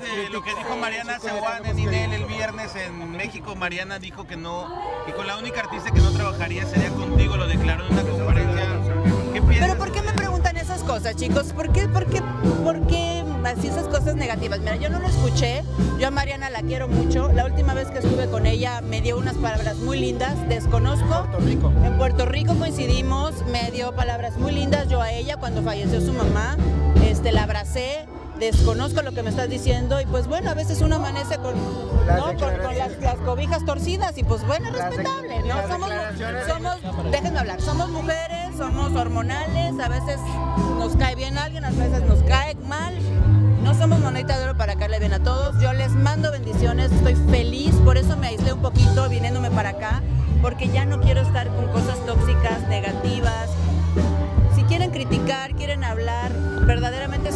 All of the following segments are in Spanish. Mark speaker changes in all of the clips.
Speaker 1: de lo que dijo Mariana Seguán en Inel el viernes en México? Mariana dijo que no, que con la única artista que no trabajaría sería contigo, lo declaró en una conferencia.
Speaker 2: Chicos? ¿Por qué, por qué, por qué así esas cosas negativas? Mira, yo no lo escuché, yo a Mariana la quiero mucho. La última vez que estuve con ella me dio unas palabras muy lindas, desconozco.
Speaker 3: Puerto Rico.
Speaker 2: En Puerto Rico coincidimos, me dio palabras muy lindas yo a ella cuando falleció su mamá. Este, la abracé, desconozco lo que me estás diciendo y pues bueno, a veces uno amanece con,
Speaker 3: Las
Speaker 2: ¿no? con, con las, las cobijas torcidas y pues bueno, respetable, ¿no? Somos, somos, déjenme hablar, somos mujeres, somos hormonales, a veces nos cae bien alguien, a veces nos cae mal. No somos monedita de oro para caerle bien a todos. Yo les mando bendiciones, estoy feliz, por eso me aislé un poquito viniéndome para acá, porque ya no quiero estar con cosas tóxicas, negativas. Si quieren criticar, quieren hablar, verdaderamente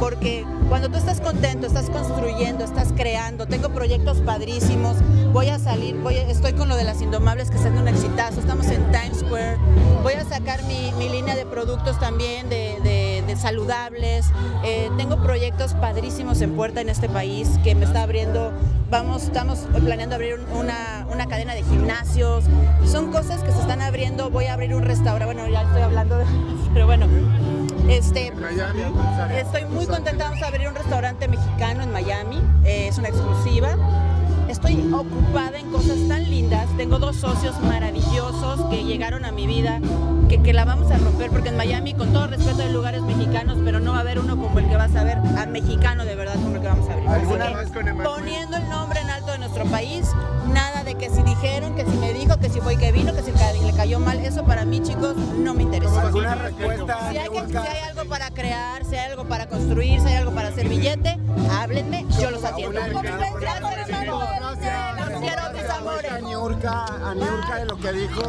Speaker 2: Porque cuando tú estás contento, estás construyendo, estás creando, tengo proyectos padrísimos, voy a salir, voy a- estoy con lo de las Indomables que está siendo un exitazo, estamos en Times Square, voy a sacar mi, línea de productos también de, de- de saludables, eh, tengo proyectos padrísimos en puerta en este país que me está abriendo, vamos, estamos planeando abrir un- una, una cadena de gimnasios, son cosas que se están abriendo, voy a abrir un restaurante, bueno, ya estoy hablando de, pero bueno, este, Estoy muy contenta, vamos a abrir un restaurante mexicano en Miami, eh, es una exclusiva. Estoy ocupada en cosas tan lindas, tengo dos socios maravillosos que llegaron a mi vida, que, que la vamos a romper, porque en Miami, con todo respeto, hay lugares mexicanos, pero no va a haber uno como el que vas a ver, a mexicano de verdad como el que vamos a abrir. Así
Speaker 3: ¿Alguna
Speaker 2: que, poniendo el nombre en alto de nuestro país, nada de que si dijeron, que cayó mal, eso para mí, chicos, no me interesa.
Speaker 3: ¿Alguna respuesta?
Speaker 2: Si hay, que- si
Speaker 3: Niurka?
Speaker 2: hay algo para crear, si hay algo para construir, si hay algo para hacer billete, háblenme, yo los atiendo.
Speaker 3: Una
Speaker 2: Gracias, hermano.
Speaker 3: Gracias.
Speaker 2: Los quiero, mis amores.
Speaker 3: A Niurka, a Niurka de lo que dijo.